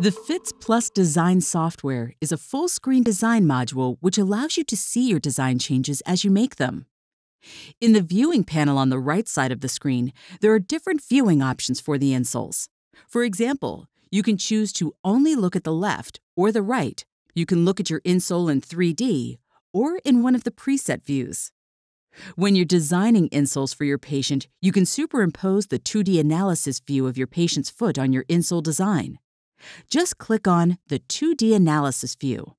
The Phits Plus Design software is a full screen design module which allows you to see your design changes as you make them. In the viewing panel on the right side of the screen, there are different viewing options for the insoles. For example, you can choose to only look at the left or the right. You can look at your insole in 3D or in one of the preset views. When you're designing insoles for your patient, you can superimpose the 2D analysis view of your patient's foot on your insole design. Just click on the 2D Analysis view.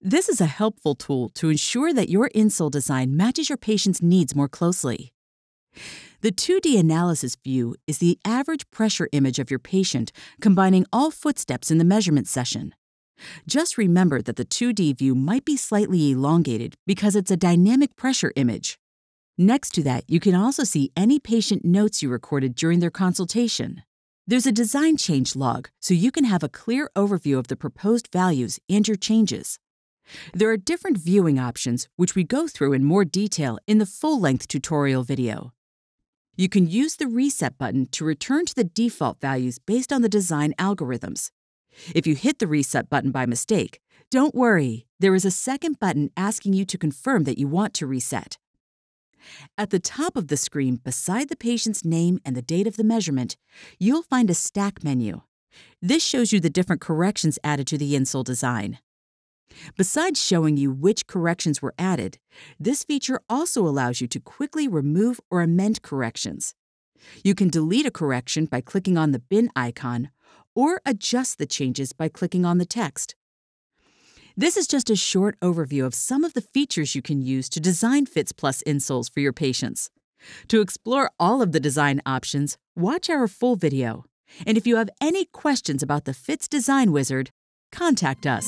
This is a helpful tool to ensure that your insole design matches your patient's needs more closely. The 2D Analysis view is the average pressure image of your patient, combining all footsteps in the measurement session. Just remember that the 2D view might be slightly elongated because it's a dynamic pressure image. Next to that, you can also see any patient notes you recorded during their consultation. There's a design change log, so you can have a clear overview of the proposed values and your changes. There are different viewing options, which we go through in more detail in the full-length tutorial video. You can use the Reset button to return to the default values based on the design algorithms. If you hit the Reset button by mistake, don't worry, there is a second button asking you to confirm that you want to reset. At the top of the screen, beside the patient's name and the date of the measurement, you'll find a stack menu. This shows you the different corrections added to the insole design. Besides showing you which corrections were added, this feature also allows you to quickly remove or amend corrections. You can delete a correction by clicking on the bin icon or adjust the changes by clicking on the text. This is just a short overview of some of the features you can use to design Phits Plus insoles for your patients. To explore all of the design options, watch our full video. And if you have any questions about the Phits Design Wizard, contact us.